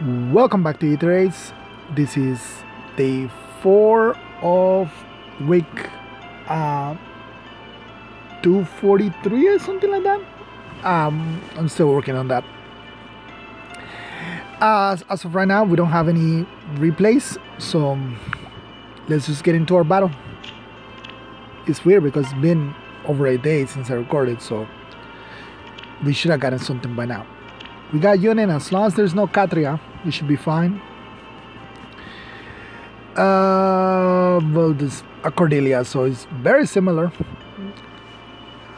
Welcome back to Aether Raids. This is day four of week uh, 243 or something like that. Um, I'm still working on that. As, as of right now, we don't have any replays, so let's just get into our battle. It's weird because it's been over a day since I recorded, so we should have gotten something by now. We got Yune, as long as there's no Catria, we should be fine. Uh, well, this a Cordelia, so it's very similar.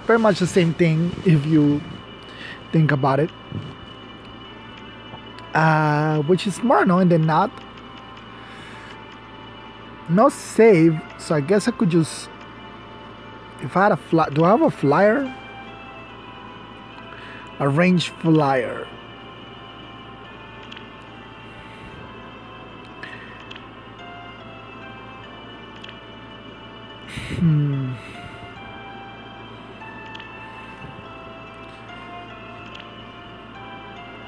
Very much the same thing if you think about it. Uh, which is more annoying than not. No save, so I guess I could just. If I had a fly, do I have a flyer? A range flyer.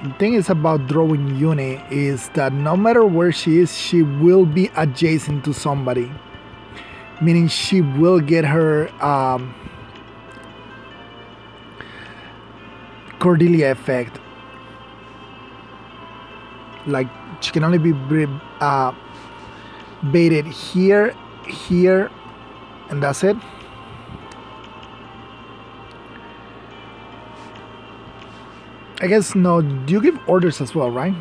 The thing is about drawing Yune is that no matter where she is, she will be adjacent to somebody. Meaning she will get her um, Cordelia effect. Like she can only be uh, baited here, here, and that's it. I guess no, Do you give orders as well, right?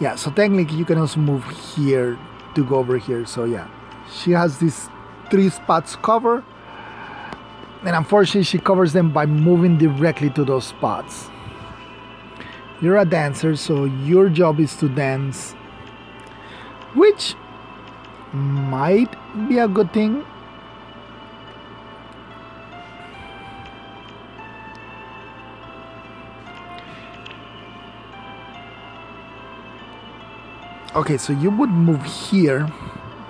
Yeah, so technically you can also move here to go over here. So yeah, she has these three spots cover. And unfortunately she covers them by moving directly to those spots. You're a dancer, so your job is to dance. Which might be a good thing okay so you would move here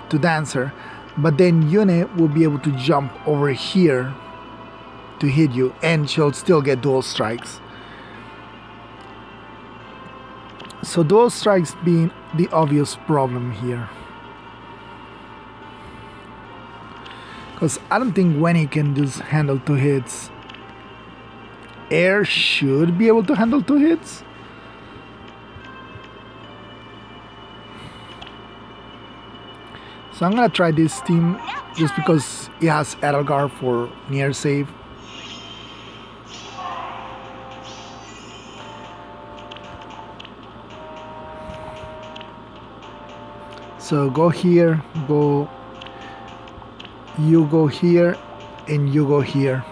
to dancer but then Yune will be able to jump over here to hit you and she'll still get dual strikes. So dual strikes being the obvious problem here. Because I don't think Wenny can just handle two hits. Eir should be able to handle two hits So I'm gonna try this team just because it has Edelgard for near save. So go here, go, you go here, and you go here.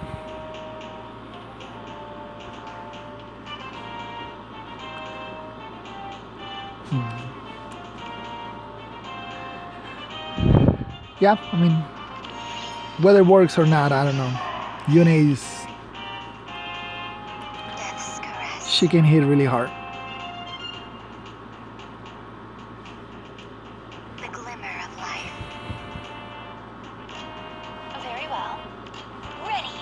Yeah, I mean, whether it works or not, I don't know. Yune is. She can hit really hard. The glimmer of life. Very well. Ready.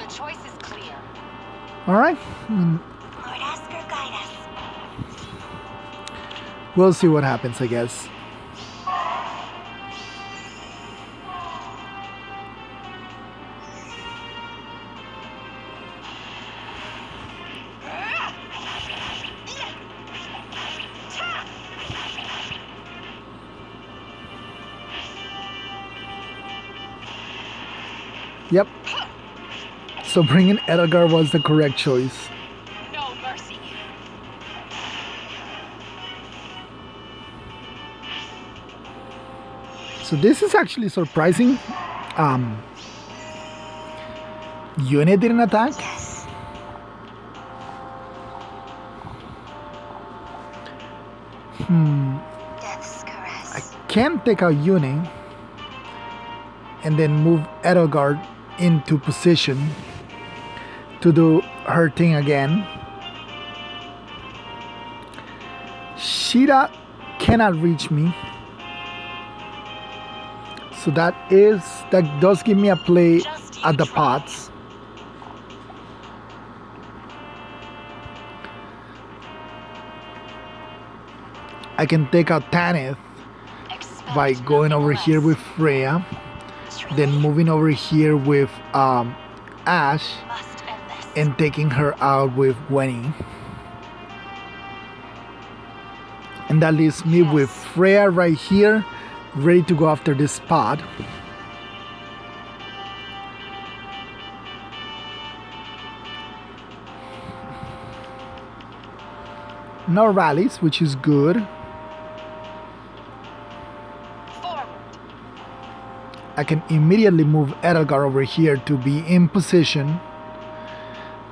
The choice is clear. Alright. I Lord Asker, guide us. we'll see what happens, I guess. Yep. So bringing Edelgard was the correct choice. No mercy. So this is actually surprising. Um, Yune didn't attack. Yes. Hmm. Death's caress. I can take out Yune and then move Edelgard into position to do her thing again. Shira cannot reach me. So that is that does give me a play at the pots. I can take out Tanith by going over here with Freyja, then moving over here with um, Ash, must end this. and taking her out with Gwenny. And that leaves me with Freyja right here, ready to go after this spot. No rallies, which is good. I can immediately move Edelgar over here to be in position.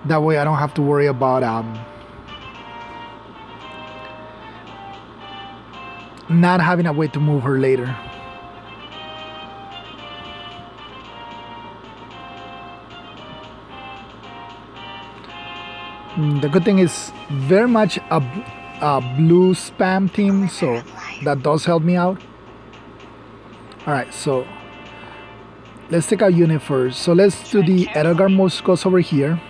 That way I don't have to worry about um, not having a way to move her later. Mm, The good thing is very much a, a blue spam team, so that does help me out. Alright, so let's take our unit first. So let's do the Edelgar Moscos over here.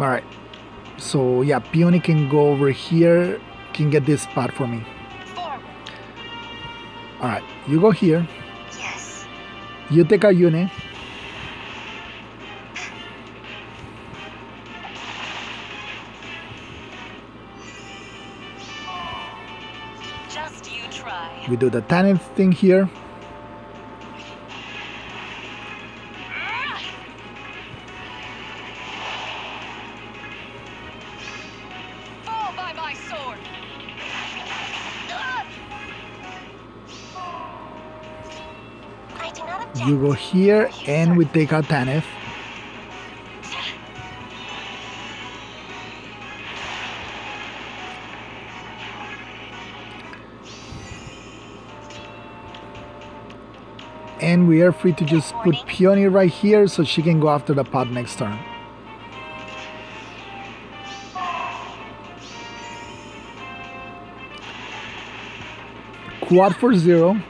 Alright, so yeah, Peony can go over here, can get this spot for me. Alright, you go here, Yes. you take a unit, we do the Tannin thing here. Fall by my sword. I do not object. You go here and we take out Tanith. And we are free to just put Peony right here so she can go after the pot next turn. Quad for zero.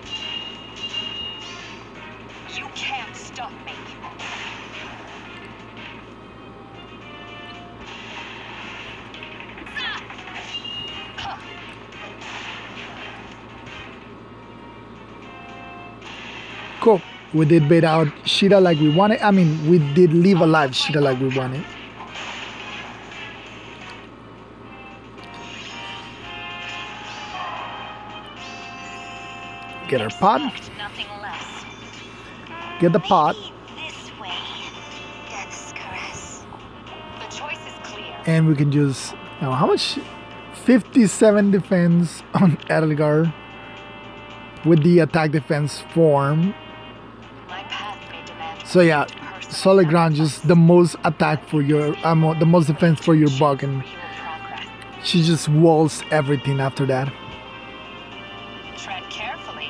We did bait out Shiida like we wanted. I mean, we did leave alive Shiida like we wanted. Get our pot. Get the pot. And we can use. Now, how much? 57 defense on Edelgar. With the attack defense form. So, yeah. ground, just the most attack for your. Um, the most defense for your bug. And she just walls everything after that. Tread carefully.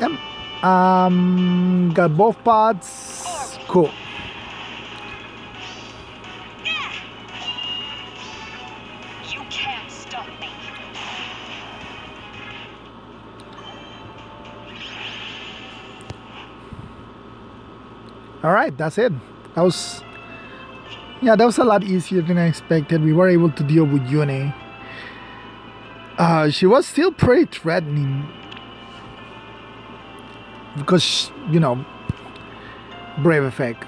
Yep. Um, got both pots. Cool. All right, that's it. That was, yeah, that was a lot easier than I expected. We were able to deal with Yune. Uh, she was still pretty threatening because you know, brave effect.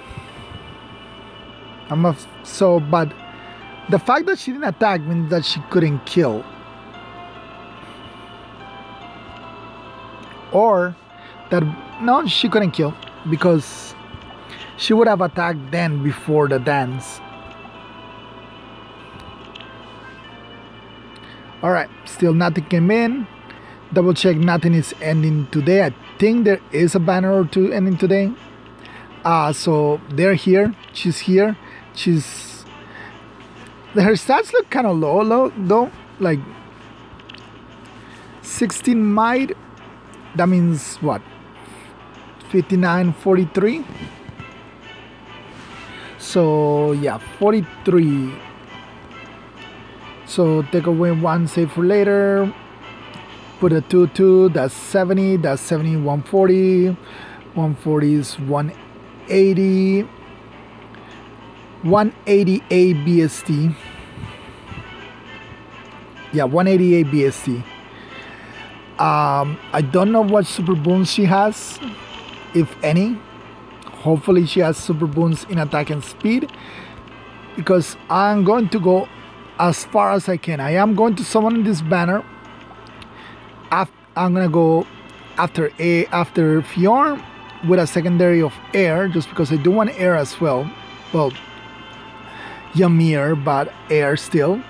I'm a, so, but the fact that she didn't attack means that she couldn't kill. Or that no, she couldn't kill because she would have attacked then before the dance. Alright, still nothing came in. Double check nothing is ending today. I think there is a banner or two ending today. Uh so they're here. She's here. She's her stats look kind of low, low though. Like 16 might. That means what? 59 43 so yeah 43 So take away one, save for later. Put a 2 2, that's 70, that's 70, 140. 140 is 180. 188 BST. Yeah, 188 BST. Um, I don't know what super boons she has, if any. Hopefully, she has super boons in attack and speed because I'm going to go as far as I can. I am going to summon this banner. I'm gonna go after a after Fjorm with a secondary of Eir, just because I do want Eir as well. Well, Ymir, but Eir still.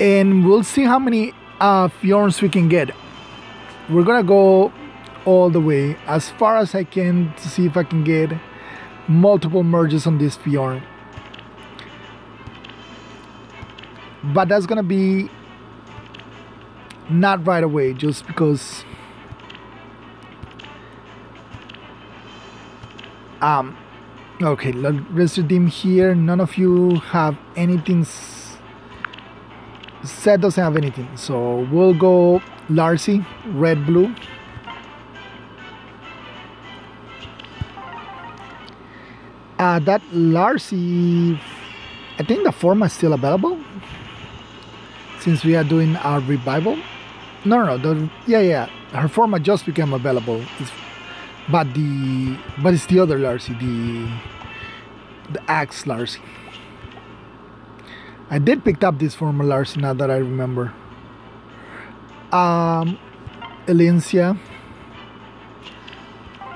And we'll see how many uh, Fjorms we can get. We're gonna go all the way as far as I can to see if I can get multiple merges on this Fjorm. But that's gonna be not right away just because um okay let's redeem here. None of you have anything set doesn't have anything. So we'll go Larcei red blue uh, that Larcei I think the format is still available since we are doing our revival. No no the yeah yeah her format just became available. It's, but the but it's the other Larcei the the axe Larcei I did pick up this former Larcei now that I remember. Um Elincia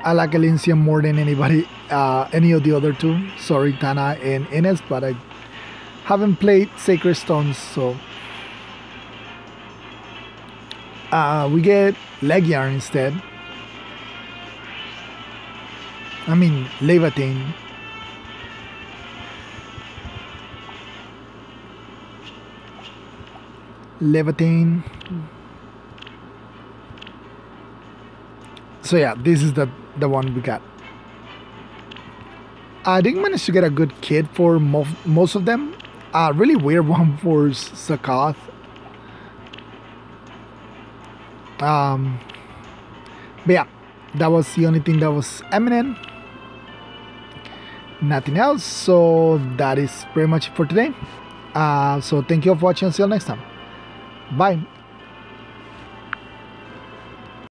I like Elincia more than anybody uh, any of the other two sorry Tana and Innes but I haven't played Sacred Stones so uh, we get Legiar instead. I mean, Levantine. Levantine. So yeah, this is the the one we got. I didn't manage to get a good kit for most, most of them. A really weird one for Sakath. Um but yeah that was the only thing that was eminent. Nothing else so that is pretty much it for today. Uh, so thank you for watching. See you next time. Bye